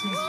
Christmas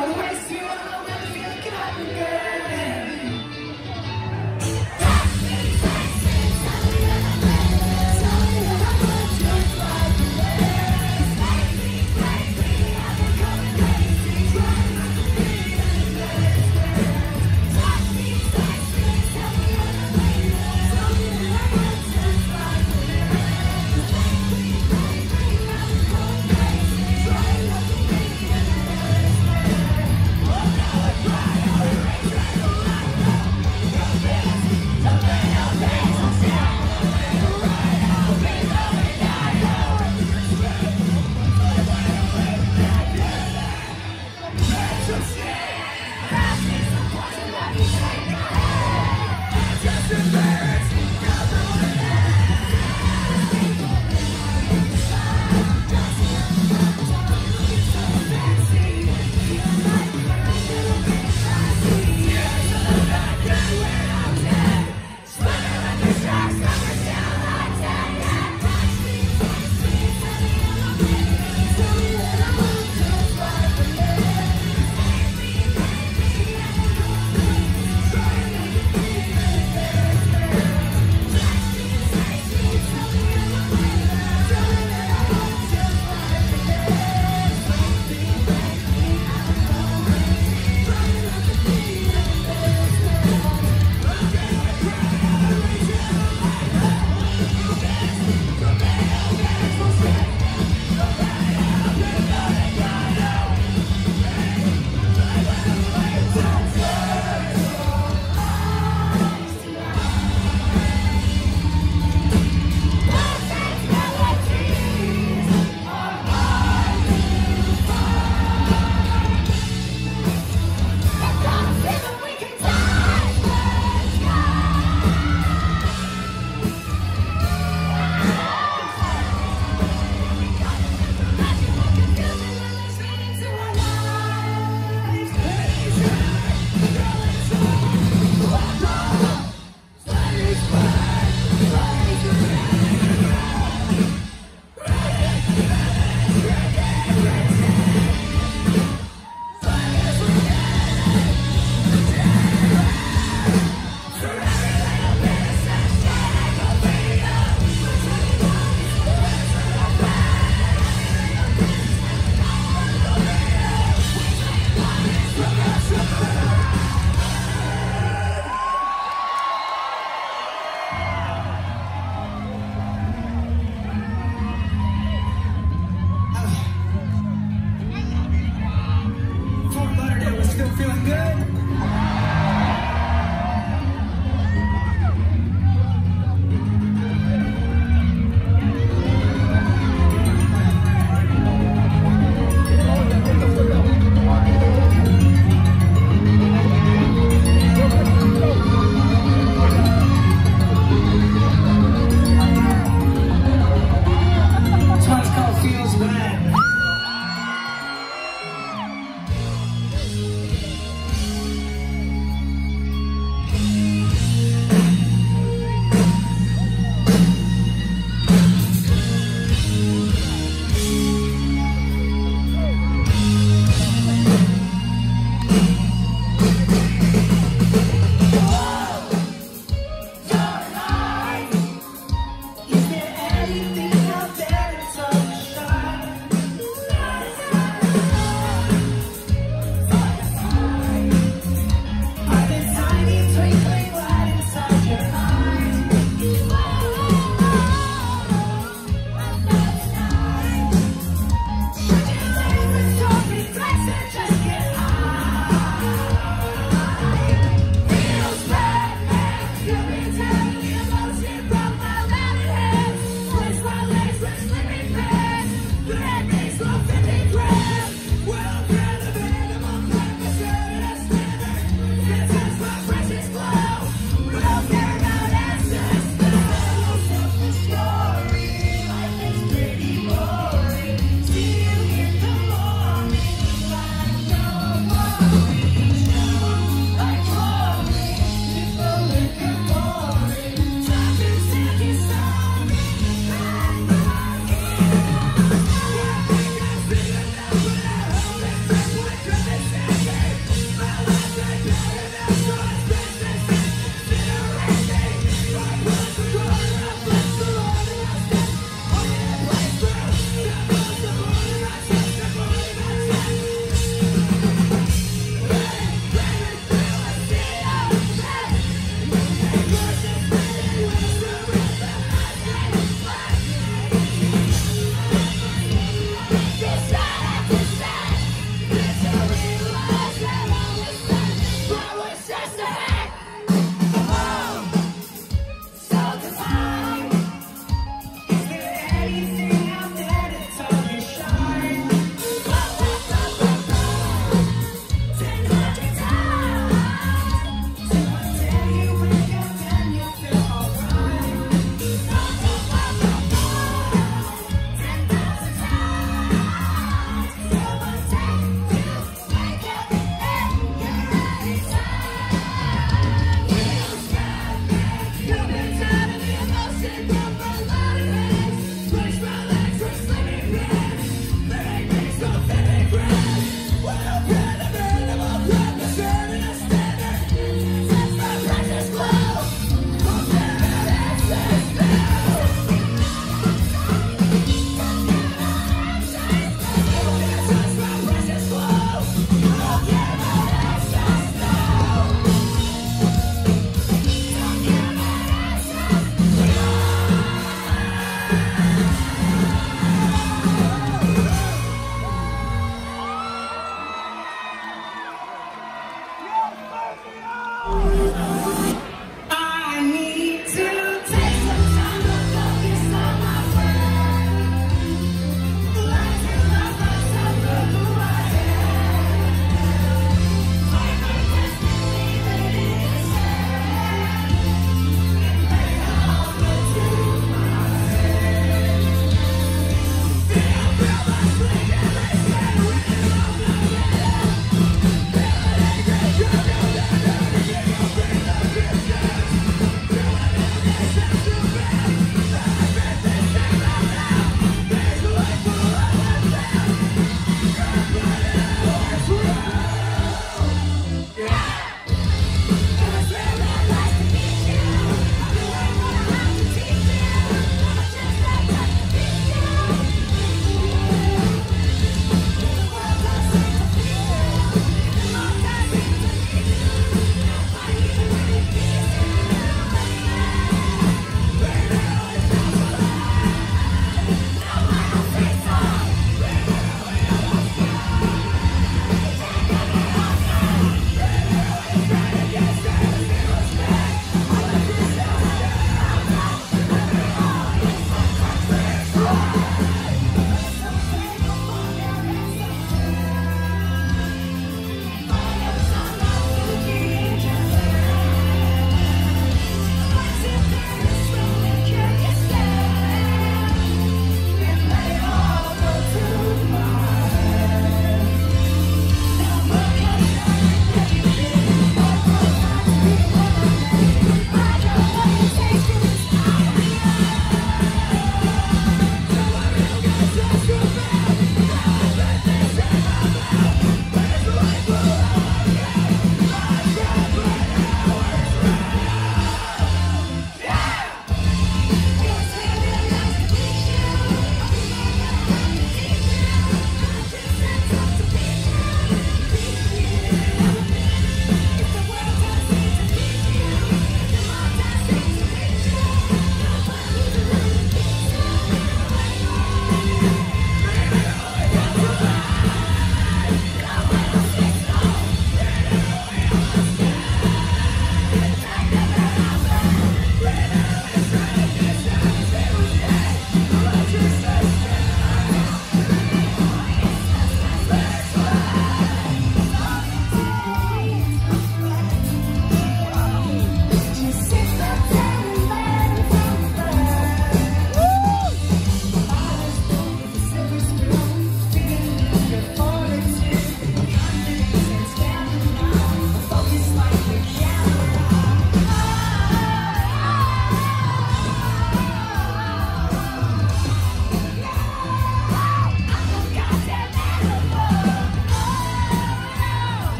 this moment